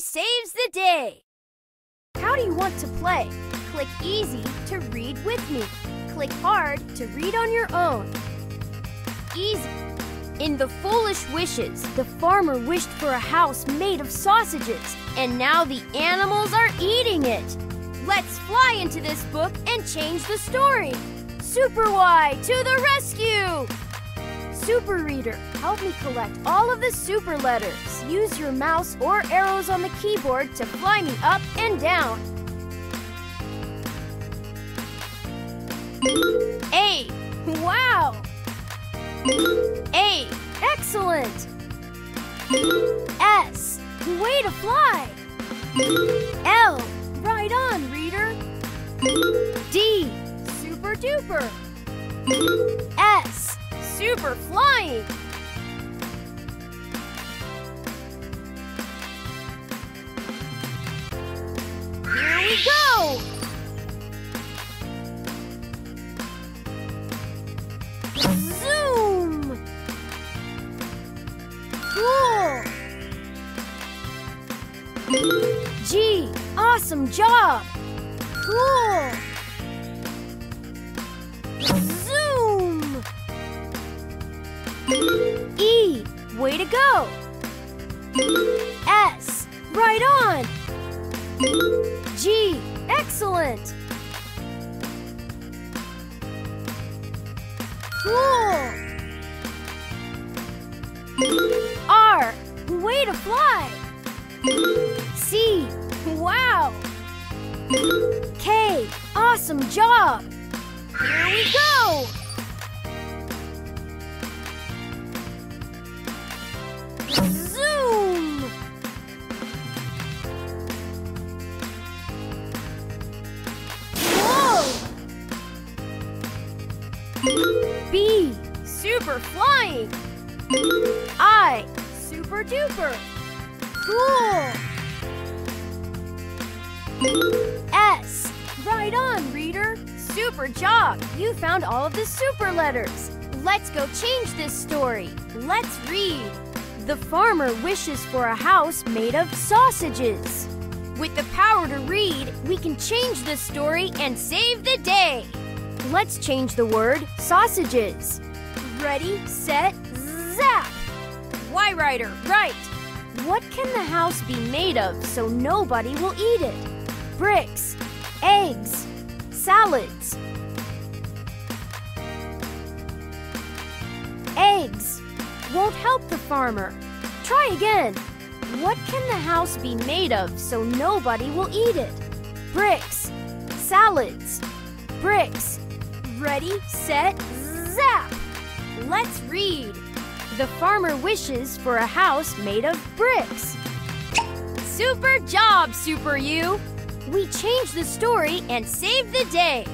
saves the day. How do you want to play? Click easy to read with me. Click hard to read on your own. Easy. In the foolish wishes, the farmer wished for a house made of sausages, and now the animals are eating it. Let's fly into this book and change the story. Super Why to the rescue! Super Reader, help me collect all of the super letters. Use your mouse or arrows on the keyboard to fly me up and down. A. Wow! A. Excellent! S. Way to fly! L. Right on, reader! D. Super duper! Super flying! Here we go! Zoom! Cool! G, awesome job! Cool! Go! S, right on! G, excellent! Cool! R, way to fly! C, wow! K, awesome job! Here we go! B, super flying! I, super duper! Cool! S, right on, reader! Super job! You found all of the super letters. Let's go change this story. Let's read. The farmer wishes for a house made of sausages. With the power to read, we can change the story and save the day. Let's change the word sausages. Ready, set, zap! Why Writer, write! What can the house be made of so nobody will eat it? Bricks, eggs, salads. Eggs won't help the farmer. Try again. What can the house be made of so nobody will eat it? Bricks, salads, bricks. Ready, set, zap! Let's read. The farmer wishes for a house made of bricks. Super job, Super You! We changed the story and saved the day.